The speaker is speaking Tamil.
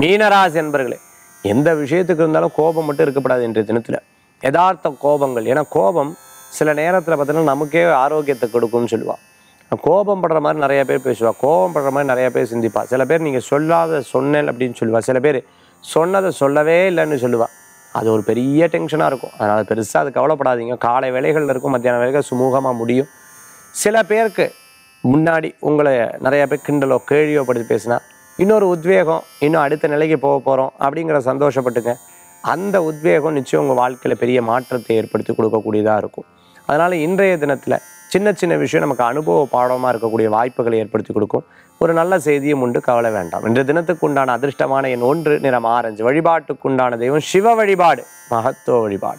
மீனராசி என்பர்களே எந்த விஷயத்துக்கு இருந்தாலும் கோபம் மட்டும் இருக்கப்படாது இன்றைய தினத்தில். யதார்த்த கோபங்கள் ஏன்னா கோபம் சில நேரத்தில் பார்த்தீங்கன்னா நமக்கே ஆரோக்கியத்தை கொடுக்கும்னு சொல்லுவாள் கோபம் படுற மாதிரி நிறைய பேர் பேசுவாள் கோபம் படுற மாதிரி நிறைய பேர் சிந்திப்பா. சில பேர் நீங்கள் சொல்லாத சொன்னேன் அப்படின்னு சொல்லுவாள் சில பேர் சொன்னதை சொல்லவே இல்லைன்னு சொல்லுவாள் அது ஒரு பெரிய டென்ஷனாக இருக்கும். அதனால் பெருசாக அது கவலைப்படாதீங்க. காலை வேலைகளில் இருக்கும் மத்தியான வேலைகள் சுமூகமாக முடியும். சில பேருக்கு முன்னாடி உங்களை நிறைய பேர் கிண்டலோ கேழியோ படுத்து பேசினா இன்னொரு உத்வேகம் இன்னும் அடுத்த நிலைக்கு போக போகிறோம் அப்படிங்கிற சந்தோஷப்பட்டுங்க. அந்த உத்வேகம் நிச்சயம் உங்கள் வாழ்க்கையில் பெரிய மாற்றத்தை ஏற்படுத்தி கொடுக்கக்கூடியதாக இருக்கும். அதனால் இன்றைய தினத்தில் சின்ன சின்ன விஷயம் நமக்கு அனுபவ பாடமாக இருக்கக்கூடிய வாய்ப்புகளை ஏற்படுத்தி கொடுக்கும். ஒரு நல்ல செய்தியும் உண்டு கவலை வேண்டாம். இன்றைய தினத்துக்கு உண்டான அதிர்ஷ்டமான என் ஒன்று நிறம் ஆரஞ்சு. வழிபாட்டுக்குண்டான தெய்வம் சிவ வழிபாடு மகத்துவ வழிபாடு.